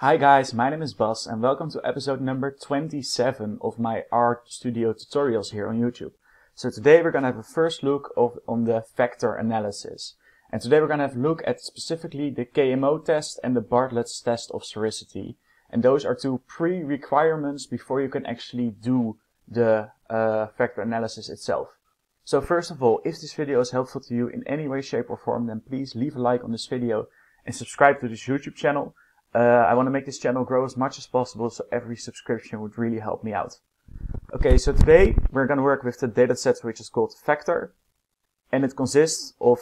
Hi guys, my name is Bas and welcome to episode number 27 of my RStudio tutorials here on YouTube. So today we're gonna have a first look of, on the factor analysis. And today we're gonna have a look at specifically the KMO test and the Bartlett's test of sphericity. And those are two pre-requirements before you can actually do the uh, factor analysis itself. So first of all, if this video is helpful to you in any way, shape or form, then please leave a like on this video and subscribe to this YouTube channel. Uh, I want to make this channel grow as much as possible, so every subscription would really help me out. Okay, so today we're going to work with the dataset which is called Factor. And it consists of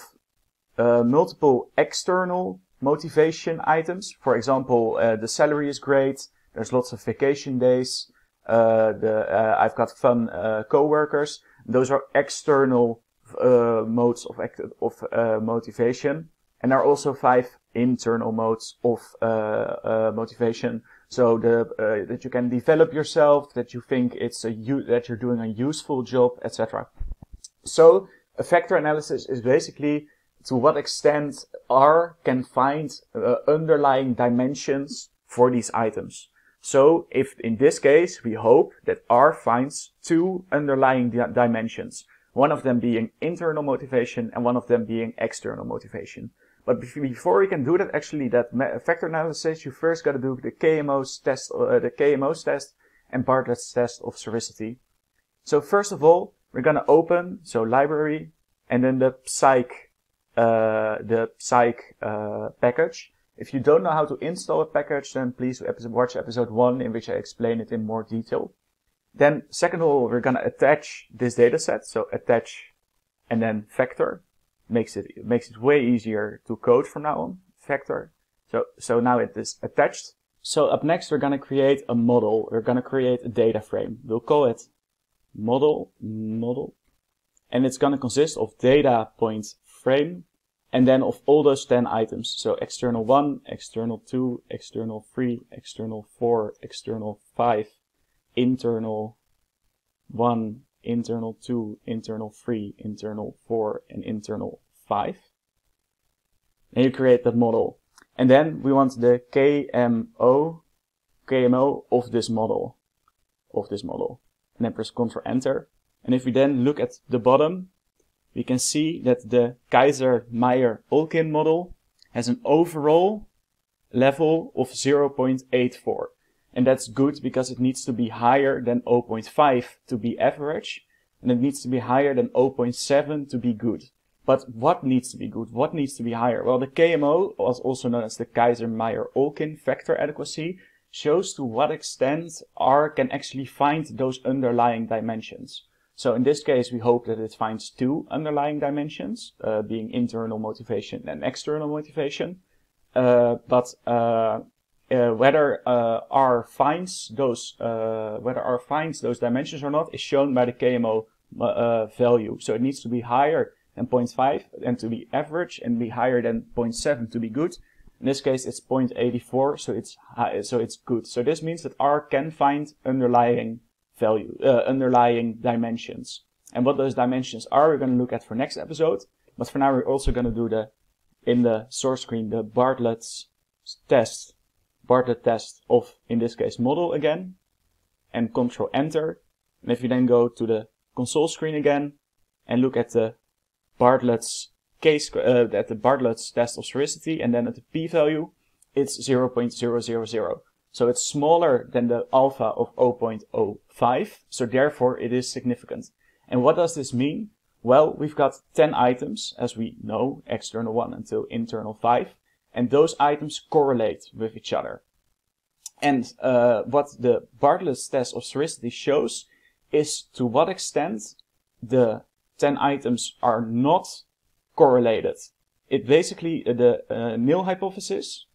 uh, multiple external motivation items. For example, uh, the salary is great, there's lots of vacation days, uh, the, uh, I've got fun uh, co-workers, those are external modes of, of motivation. And there are also five internal modes of uh, uh, motivation. So the, uh, that you can develop yourself, that you think it's a that you're doing a useful job, etc. So a factor analysis is basically to what extent R can find underlying dimensions for these items. So if in this case, we hope that R finds two underlying di dimensions, one of them being internal motivation and one of them being external motivation. But before we can do that, actually, that factor analysis, you first got to do the KMO's test, uh, the KMO's test and Bartlett's test of sphericity. So first of all, we're going to open, so library, and then the psych, uh, the psych, uh, package. If you don't know how to install a package, then please watch episode 1 in which I explain it in more detail. Then second of all, we're going to attach this dataset. So attach and then factor makes it, makes it way easier to code from now on. factor. So, so now it is attached. So up next, we're going to create a model. We're going to create a data frame. We'll call it model, model. And it's going to consist of data point frame and then of all those 10 items. So external 1, external 2, external 3, external 4, external 5, internal 1, internal 2, internal 3, internal 4, and internal 5. And you create that model. And then we want the KMO, KMO of this model, of this model. And then press Ctrl Enter. And if we then look at the bottom, we can see that the Kaiser-Meyer-Olkin model has an overall level of 0.84. And that's good because it needs to be higher than 0.5 to be average, and it needs to be higher than 0.7 to be good. But what needs to be good? What needs to be higher? Well, the KMO, also known as the Kaiser-Meyer-Olkin factor adequacy, shows to what extent R can actually find those underlying dimensions. So in this case, we hope that it finds two underlying dimensions, uh, being internal motivation and external motivation. Uh, but uh, uh whether uh, R finds those uh, whether R finds those dimensions or not is shown by the KMO value. So it needs to be higher than 0.5 and to be average and be higher than 0.7 to be good. In this case, it's 0.84, so it's high, so it's good. So this means that R can find underlying value, uh, underlying dimensions. And what those dimensions are, we're going to look at for next episode. But for now, we're also going to do the, in the source screen, the Bartlett's test, Bartlett test of, in this case, model again, and control enter. And if you then go to the console screen again and look at the Bartlett's case, uh, at the Bartlett's test of sphericity and then at the p-value, it's 0.000. So it's smaller than the alpha of 0.05, so therefore it is significant. And what does this mean? Well, we've got 10 items, as we know, external 1 until internal 5, and those items correlate with each other. And uh, what the Bartlett's test of sphericity shows is to what extent the 10 items are not correlated. It basically, uh, the uh, null hypothesis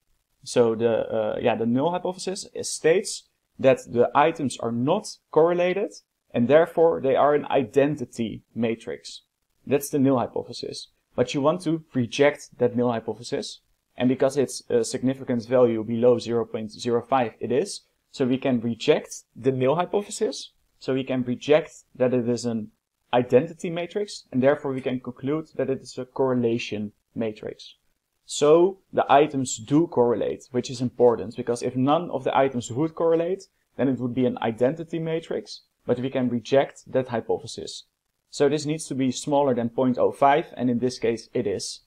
so the uh, yeah the null hypothesis states that the items are not correlated and therefore they are an identity matrix. That's the null hypothesis. But you want to reject that null hypothesis. And because it's a significance value below 0.05 it is, so we can reject the null hypothesis. So we can reject that it is an identity matrix and therefore we can conclude that it is a correlation matrix. So the items do correlate, which is important because if none of the items would correlate, then it would be an identity matrix, but we can reject that hypothesis. So this needs to be smaller than 0.05 and in this case it is.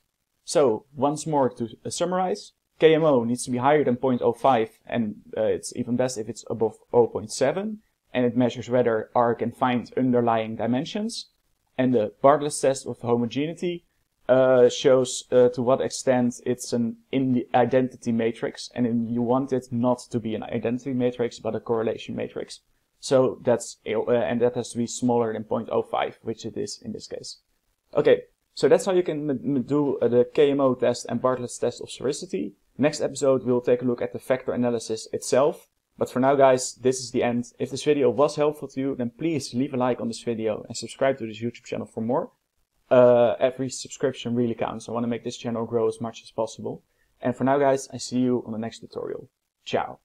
So once more to uh, summarize, KMO needs to be higher than 0.05 and uh, it's even best if it's above 0.7 and it measures whether R can find underlying dimensions. And the Bartlett's test of homogeneity uh, shows uh, to what extent it's an in identity matrix and you want it not to be an identity matrix but a correlation matrix. So that's, uh, and that has to be smaller than 0.05, which it is in this case. Okay, so that's how you can do uh, the KMO test and Bartlett's test of sphericity. Next episode, we'll take a look at the factor analysis itself. But for now, guys, this is the end. If this video was helpful to you, then please leave a like on this video and subscribe to this YouTube channel for more. Uh, every subscription really counts. I want to make this channel grow as much as possible. And for now, guys, I see you on the next tutorial. Ciao.